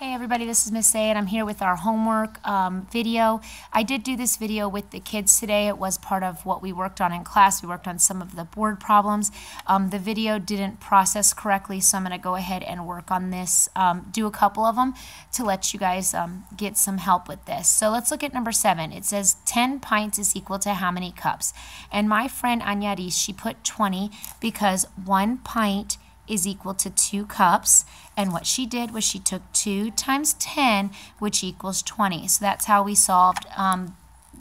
Hey everybody, this is Miss A and I'm here with our homework um, video. I did do this video with the kids today. It was part of what we worked on in class. We worked on some of the board problems. Um, the video didn't process correctly, so I'm going to go ahead and work on this, um, do a couple of them to let you guys um, get some help with this. So let's look at number seven. It says 10 pints is equal to how many cups? And my friend Anyaris, she put 20 because one pint is equal to 2 cups. And what she did was she took 2 times 10, which equals 20. So that's how we solved um,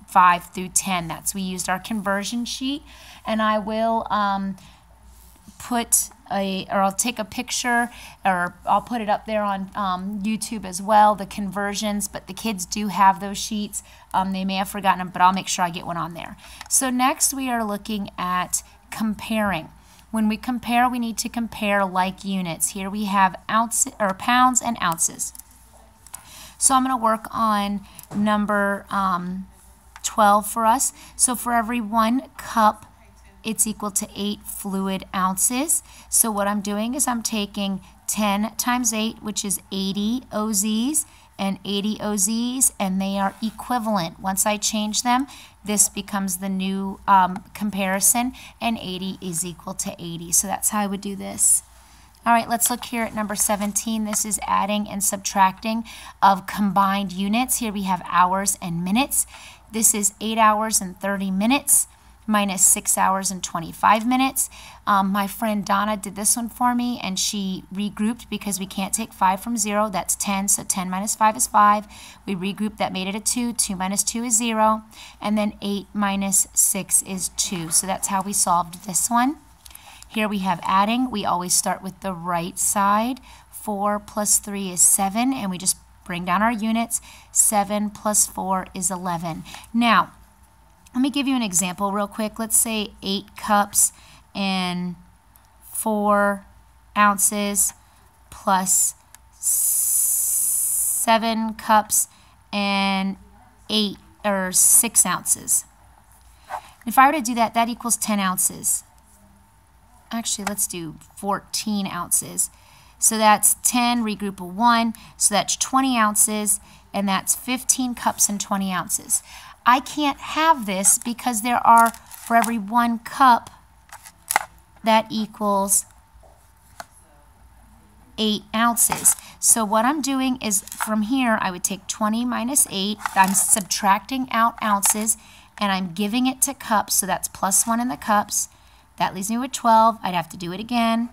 5 through 10. That's we used our conversion sheet. And I will um, put a, or I'll take a picture, or I'll put it up there on um, YouTube as well, the conversions, but the kids do have those sheets. Um, they may have forgotten them, but I'll make sure I get one on there. So next we are looking at comparing. When we compare, we need to compare like units. Here we have or pounds and ounces. So I'm going to work on number um, 12 for us. So for every one cup, it's equal to 8 fluid ounces. So what I'm doing is I'm taking 10 times 8, which is 80 OZs, and 80 OZs, and they are equivalent. Once I change them, this becomes the new um, comparison, and 80 is equal to 80. So that's how I would do this. All right, let's look here at number 17. This is adding and subtracting of combined units. Here we have hours and minutes. This is 8 hours and 30 minutes minus 6 hours and 25 minutes. Um, my friend Donna did this one for me and she regrouped because we can't take 5 from 0. That's 10, so 10 minus 5 is 5. We regrouped, that made it a 2. 2 minus 2 is 0. And then 8 minus 6 is 2. So that's how we solved this one. Here we have adding. We always start with the right side. 4 plus 3 is 7, and we just bring down our units. 7 plus 4 is 11. Now, let me give you an example real quick. Let's say eight cups and four ounces plus seven cups and eight or six ounces. If I were to do that, that equals 10 ounces. Actually, let's do 14 ounces. So that's 10, regroup of 1, so that's 20 ounces, and that's 15 cups and 20 ounces. I can't have this because there are, for every one cup, that equals 8 ounces. So what I'm doing is from here, I would take 20 minus 8. I'm subtracting out ounces, and I'm giving it to cups, so that's plus 1 in the cups. That leaves me with 12. I'd have to do it again.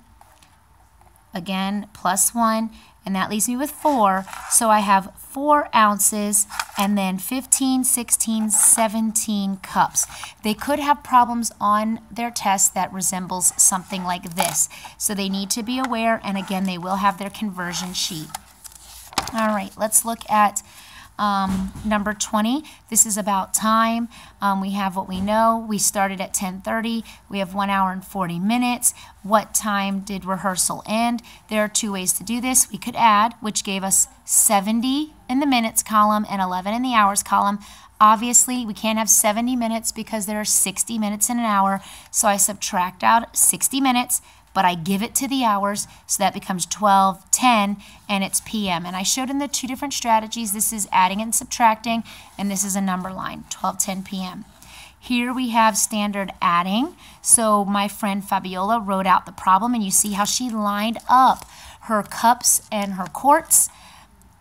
Again, plus 1 and that leaves me with 4. So I have 4 ounces and then 15, 16, 17 cups. They could have problems on their test that resembles something like this. So they need to be aware, and again, they will have their conversion sheet. All right, let's look at um, number 20, this is about time. Um, we have what we know. We started at 10.30. We have 1 hour and 40 minutes. What time did rehearsal end? There are two ways to do this. We could add, which gave us 70 in the minutes column and 11 in the hours column. Obviously, we can't have 70 minutes because there are 60 minutes in an hour. So I subtract out 60 minutes but I give it to the hours, so that becomes 12, 10, and it's PM. And I showed in the two different strategies. This is adding and subtracting, and this is a number line, 12, 10 PM. Here we have standard adding. So my friend Fabiola wrote out the problem, and you see how she lined up her cups and her quarts.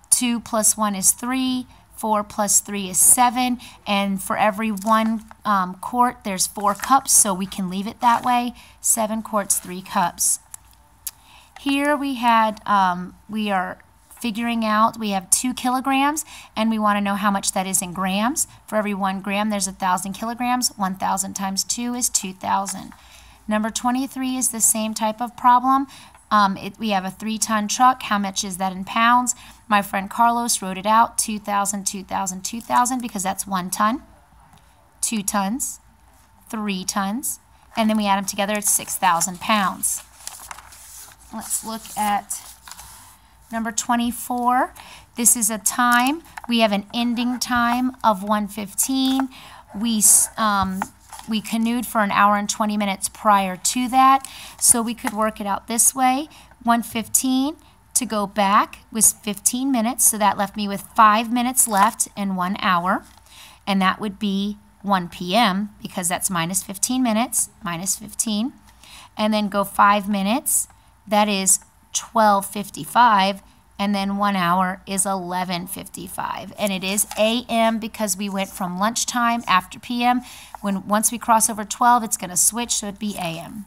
2 plus 1 is 3. 4 plus 3 is 7. And for every one um, quart, there's 4 cups, so we can leave it that way. 7 quarts, 3 cups. Here we had, um, we are figuring out, we have 2 kilograms, and we want to know how much that is in grams. For every 1 gram, there's a 1,000 kilograms. 1,000 times 2 is 2,000. Number 23 is the same type of problem. Um, it, we have a three-ton truck. How much is that in pounds? My friend Carlos wrote it out, 2,000, 2,000, 2,000, because that's one ton, two tons, three tons, and then we add them together, it's 6,000 pounds. Let's look at number 24. This is a time. We have an ending time of 115. We um, we canoed for an hour and 20 minutes prior to that, so we could work it out this way. 115 To go back was 15 minutes, so that left me with five minutes left in one hour, and that would be 1 p.m. because that's minus 15 minutes, minus 15, and then go five minutes, that is 12.55, and then one hour is 11.55. And it is a.m. because we went from lunchtime after p.m. When Once we cross over 12, it's going to switch, so it'd be a.m.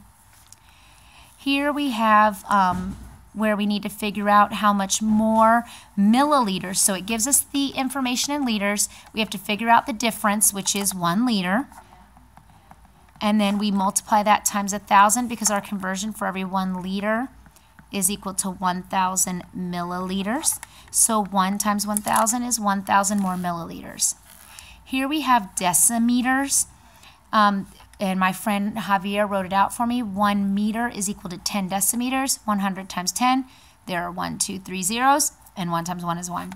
Here we have um, where we need to figure out how much more milliliters. So it gives us the information in liters. We have to figure out the difference, which is one liter. And then we multiply that times a 1,000 because our conversion for every one liter is equal to 1,000 milliliters. So 1 times 1,000 is 1,000 more milliliters. Here we have decimeters. Um, and my friend Javier wrote it out for me. One meter is equal to 10 decimeters. 100 times 10, there are one, two, three zeros, and 1 times 1 is 1.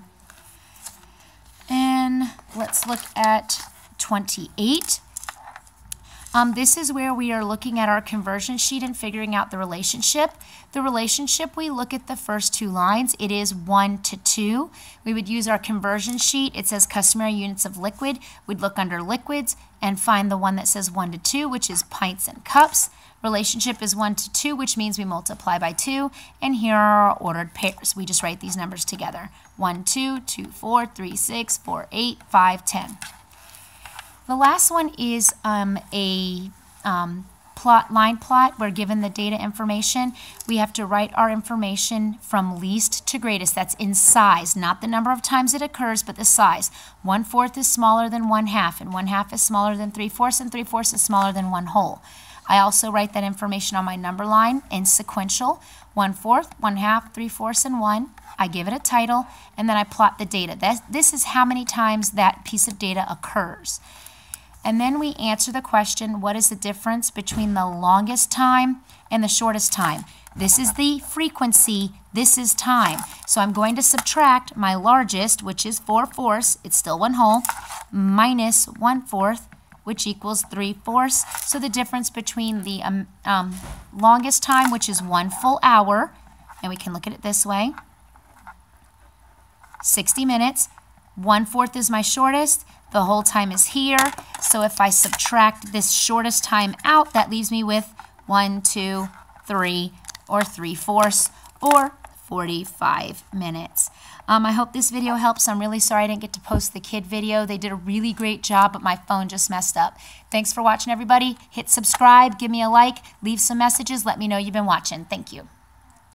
And let's look at 28. Um, this is where we are looking at our conversion sheet and figuring out the relationship. The relationship, we look at the first two lines. It is 1 to 2. We would use our conversion sheet. It says customary units of liquid. We'd look under liquids and find the one that says 1 to 2, which is pints and cups. Relationship is 1 to 2, which means we multiply by 2. And here are our ordered pairs. We just write these numbers together. 1, 2, 2, 4, 3, 6, 4, 8, 5, 10. The last one is um, a um, plot line plot. We're given the data information. We have to write our information from least to greatest. That's in size, not the number of times it occurs, but the size. One fourth is smaller than one half, and one half is smaller than three fourths, and three fourths is smaller than one whole. I also write that information on my number line in sequential. One fourth, one half, three fourths, and one. I give it a title, and then I plot the data. This is how many times that piece of data occurs. And then we answer the question, what is the difference between the longest time and the shortest time? This is the frequency, this is time. So I'm going to subtract my largest, which is 4 fourths, it's still one whole, minus 1 fourth, which equals 3 fourths. So the difference between the um, um, longest time, which is one full hour, and we can look at it this way, 60 minutes, 1 fourth is my shortest, the whole time is here. So if I subtract this shortest time out, that leaves me with 1, 2, 3, or 3 fourths, or 45 minutes. Um, I hope this video helps. I'm really sorry I didn't get to post the kid video. They did a really great job, but my phone just messed up. Thanks for watching, everybody. Hit subscribe, give me a like, leave some messages, let me know you've been watching. Thank you.